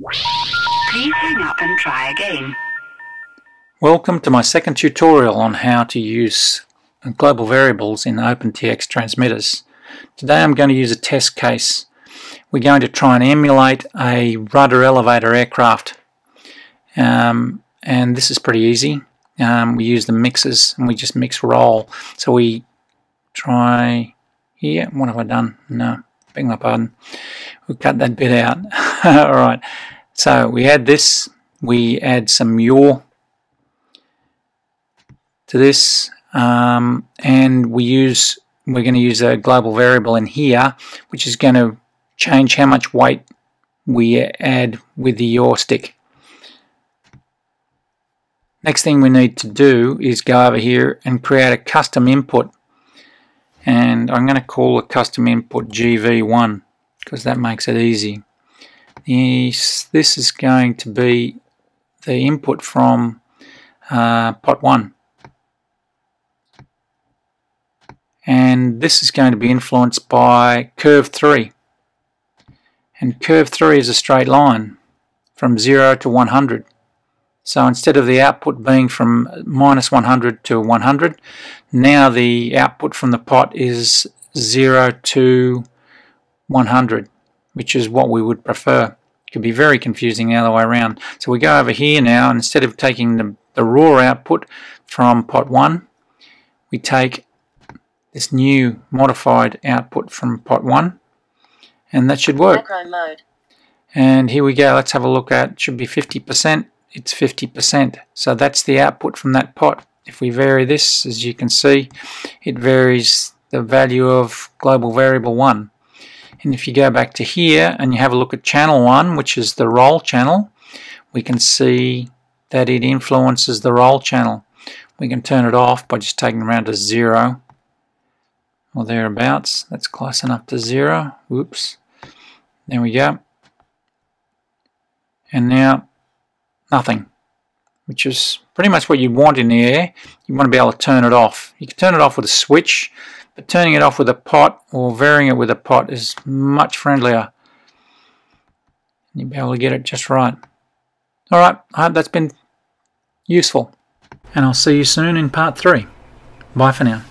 Please hang up and try again. Welcome to my second tutorial on how to use global variables in OpenTX transmitters. Today I'm going to use a test case. We're going to try and emulate a rudder elevator aircraft. Um, and this is pretty easy. Um, we use the mixes and we just mix roll. So we try here. What have I done? No, beg my pardon. We'll cut that bit out. Alright, so we add this. We add some yaw to this um, and we use we're going to use a global variable in here which is going to change how much weight we add with the yaw stick. Next thing we need to do is go over here and create a custom input and I'm going to call the custom input GV1 because that makes it easy. This, this is going to be the input from uh, pot 1 and this is going to be influenced by curve 3 and curve 3 is a straight line from 0 to 100 so instead of the output being from minus 100 to 100 now the output from the pot is 0 to 100 which is what we would prefer it could be very confusing the other way around so we go over here now and instead of taking the, the raw output from pot 1 we take this new modified output from pot 1 and that should work. And here we go, let's have a look at, it should be 50%, it's 50%. So that's the output from that pot. If we vary this, as you can see, it varies the value of global variable 1. And if you go back to here and you have a look at channel 1, which is the roll channel, we can see that it influences the roll channel. We can turn it off by just taking it around to 0 or thereabouts. That's close enough to zero. Whoops. There we go. And now nothing, which is pretty much what you want in the air. You want to be able to turn it off. You can turn it off with a switch, but turning it off with a pot or varying it with a pot is much friendlier. And you'll be able to get it just right. Alright, I hope that's been useful. And I'll see you soon in part 3. Bye for now.